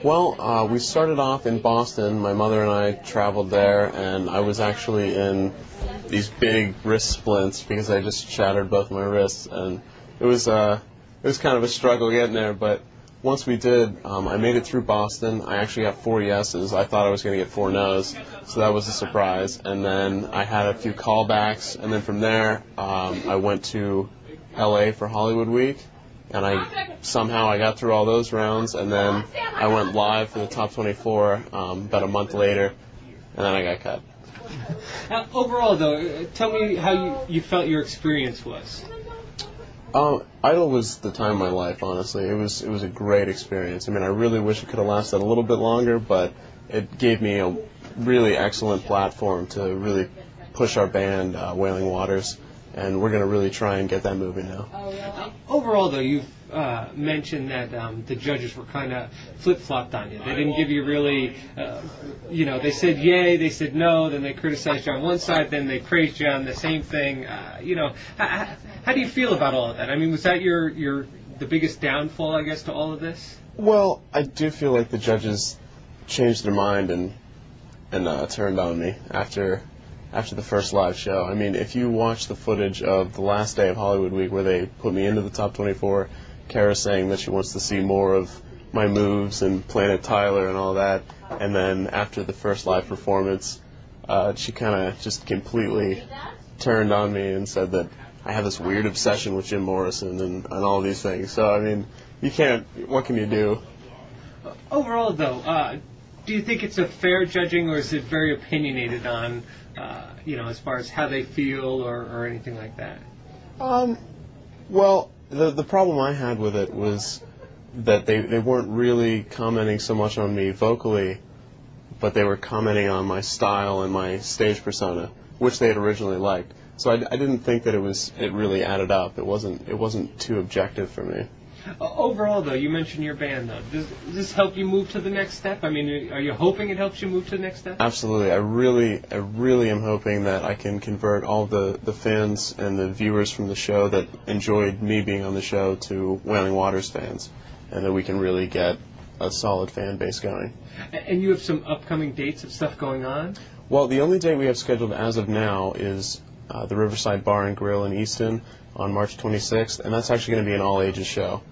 Well, uh, we started off in Boston. My mother and I traveled there, and I was actually in these big wrist splints because I just shattered both my wrists, and it was uh, it was kind of a struggle getting there. But once we did, um, I made it through Boston. I actually got four yeses. I thought I was going to get four nos, so that was a surprise. And then I had a few callbacks, and then from there, um, I went to L.A. for Hollywood Week and I somehow I got through all those rounds, and then I went live for the top 24 um, about a month later, and then I got cut. Uh, overall, though, tell me how you, you felt your experience was. Um, Idol was the time of my life. Honestly, it was it was a great experience. I mean, I really wish it could have lasted a little bit longer, but it gave me a really excellent platform to really push our band, uh, Wailing Waters and we're going to really try and get that moving now. Uh, overall, though, you've uh, mentioned that um, the judges were kind of flip flopped on you. They didn't give you really, uh, you know, they said yay, they said no, then they criticized you on one side, then they praised you on the same thing. Uh, you know, how, how do you feel about all of that? I mean, was that your your the biggest downfall, I guess, to all of this? Well, I do feel like the judges changed their mind and and uh, turned on me after after the first live show. I mean, if you watch the footage of the last day of Hollywood Week where they put me into the top 24, Kara saying that she wants to see more of my moves and Planet Tyler and all that, and then after the first live performance, uh, she kind of just completely turned on me and said that I have this weird obsession with Jim Morrison and, and all these things. So, I mean, you can't, what can you do? Overall, though, uh, do you think it's a fair judging or is it very opinionated on uh, you know, as far as how they feel or, or anything like that? Um, well, the the problem I had with it was that they they weren't really commenting so much on me vocally, but they were commenting on my style and my stage persona, which they had originally liked. So I, I didn't think that it was it really added up. It wasn't it wasn't too objective for me. Overall, though, you mentioned your band. Though, does, does, this help you move to the next step? I mean, are you hoping it helps you move to the next step? Absolutely. I really, I really am hoping that I can convert all the the fans and the viewers from the show that enjoyed me being on the show to Wailing Waters fans, and that we can really get a solid fan base going. And you have some upcoming dates of stuff going on. Well, the only date we have scheduled as of now is uh, the Riverside Bar and Grill in Easton on March 26th, and that's actually going to be an all ages show.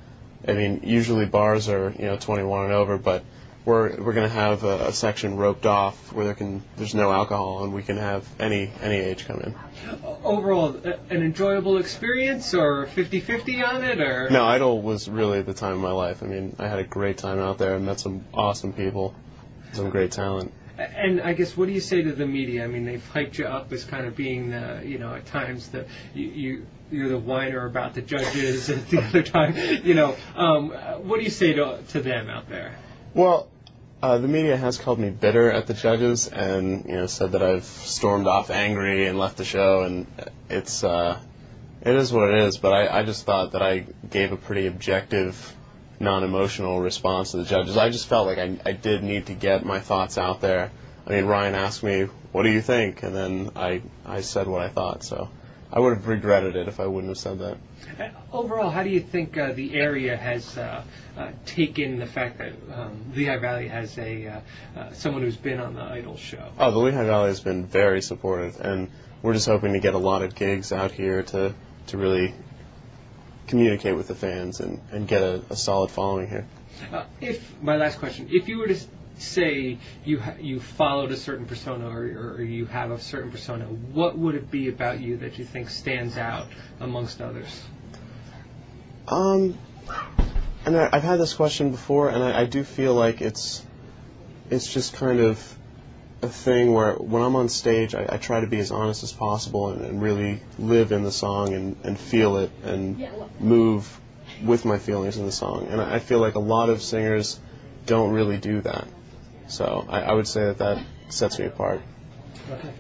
I mean, usually bars are you know 21 and over, but we're we're going to have a, a, section roped off where there can there's no alcohol and we can have any any age come in. Overall, an enjoyable experience or 50-50 on it or No, Idol was really the time of my life. I mean, I had a great time out there and met some awesome people, some great talent. And I guess what do you say to the media? I mean, they've hyped you up as kind of being the, you know, at times the you, you you're the whiner about the judges, and the other time, you know, um, what do you say to to them out there? Well, uh, the media has called me bitter at the judges, and you know, said that I've stormed off angry and left the show, and it's uh, it is what it is. But I, I just thought that I gave a pretty objective non-emotional response to the judges. I just felt like I, I did need to get my thoughts out there. I mean, Ryan asked me, "What do you think?" and then I I said what I thought. So I would have regretted it if I wouldn't have said that. Uh, overall, how do you think uh, the area has uh, uh, taken the fact that um, Lehigh Valley has a uh, uh, someone who's been on the Idol show? Oh, the Lehigh Valley has been very supportive, and we're just hoping to get a lot of gigs out here to to really communicate with the fans and, and get a, a solid following here. Uh, if my last question, if you were to say you ha- you followed a certain persona or, or, you have a certain persona, what would it be about you that you think stands out amongst others? Um, and I, have had this question before, and I, I do feel like it's it's just kind of a thing where when I'm on stage, I, I try to be as honest as possible and, and really live in the song and, and feel it and move with my feelings in the song. And I, I feel like a lot of singers don't really do that. So I, I would say that that sets me apart. Okay.